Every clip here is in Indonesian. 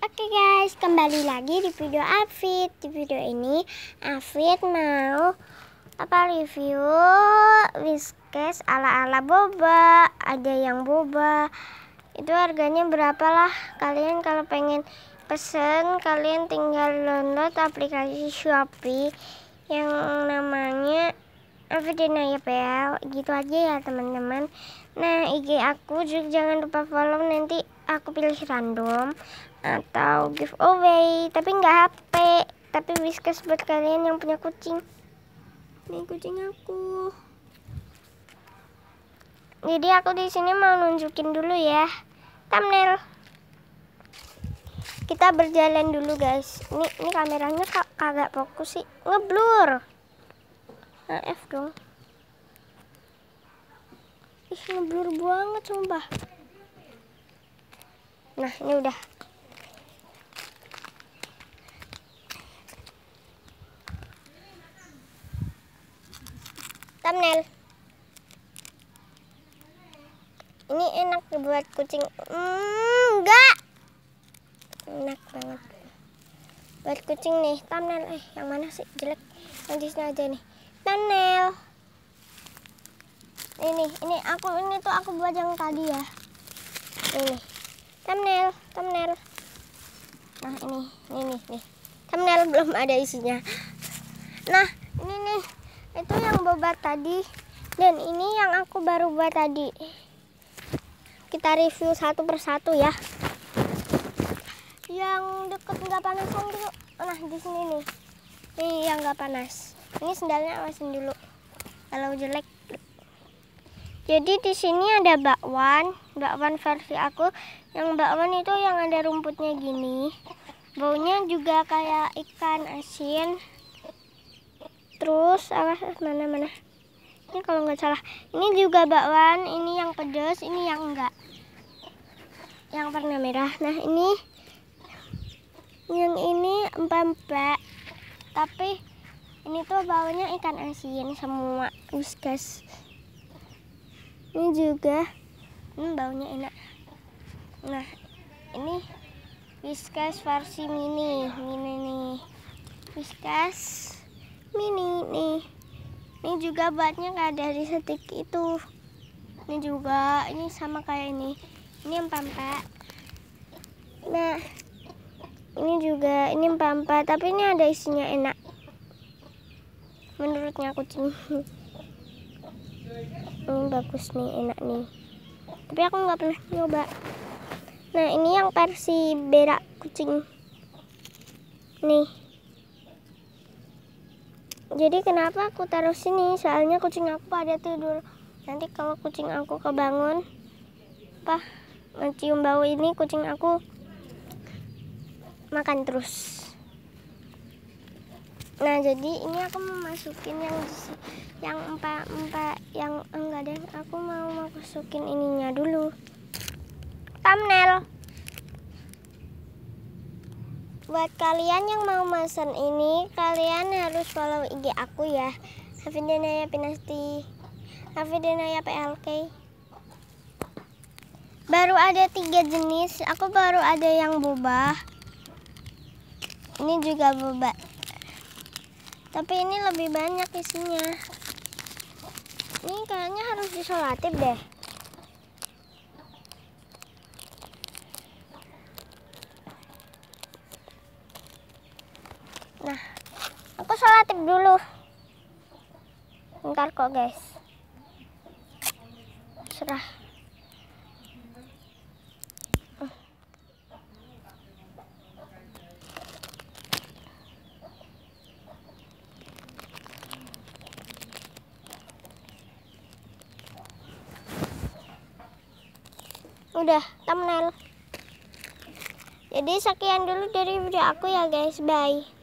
Oke guys, kembali lagi di video Afid. Di video ini Afid mau apa review Whiskas ala-ala boba. Ada yang boba. Itu harganya berapa lah? Kalian kalau pengen pesen, kalian tinggal download aplikasi Shopee yang namanya Afidina PL gitu aja ya teman-teman nah IG aku juga jangan lupa follow nanti aku pilih random atau giveaway tapi nggak HP tapi whiskas buat kalian yang punya kucing. Ini kucing aku. Jadi aku di sini mau nunjukin dulu ya thumbnail. Kita berjalan dulu guys. Ini ini kameranya kagak fokus sih. Ngeblur. Nah F dong. Ih ngeblur banget sumpah nah ini udah. Thumbnail. Ini enak buat kucing. Mm, enggak. Enak banget. Buat kucing nih thumbnail. Eh yang mana sih? Jelek. Yang di sini aja nih. Thumbnail. Ini ini aku ini tuh aku buat yang tadi ya. Ini thumbnail thumbnail. Nah ini ini nih nih thumbnail belum ada isinya. Nah ini nih. Itu yang boba tadi. Dan ini yang aku baru buat tadi. Kita review satu persatu ya. Yang deket nggak panasan dulu. Nah di sini nih. Ini yang nggak panas. Ini sendalnya awasin dulu. Kalau jelek. Jadi di sini ada bakwan bakwan versi aku yang bakwan itu yang ada rumputnya gini. Baunya juga kayak ikan asin. Terus awas mana mana? Ini kalau nggak salah. Ini juga bakwan. Ini yang pedas ini yang enggak. Yang warna merah. Nah ini yang ini empek-empek. Tapi ini tuh baunya ikan asin semua. Whiskas ini juga ini baunya enak nah ini whiskas versi mini mini nih. Whiskas mini nih. Ini juga buatnya kayak dari setik itu. Ini juga ini sama kayak ini. Ini empat nah ini juga ini empat tapi ini ada isinya enak. Menurutnya kucing. Ini bagus nih enak nih. Tapi aku nggak pernah nyoba nah ini yang versi berak kucing. Nih. Jadi kenapa aku taruh sini? Soalnya kucing aku pada tidur. Nanti kalau kucing aku kebangun apa mencium bau ini kucing aku makan terus. Nah jadi ini aku mau masukin yang yang empat empat yang enggak deh. Aku mau masukin ininya dulu thumbnail. Buat kalian yang mau pesan ini kalian harus follow IG aku ya. Hafidinaya Pinasti. Hafidinaya PLK baru ada tiga jenis. Aku baru ada yang boba ini juga boba tapi ini lebih banyak isinya. Ini kayaknya harus disolatif deh Nah, aku sholatif dulu. Ntar kok guys. Serah. Udah, thumbnail. Jadi sekian dulu dari video aku ya guys. Bye.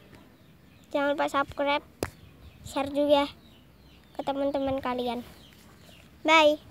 Jangan lupa subscribe, share juga ke teman-teman kalian. Bye.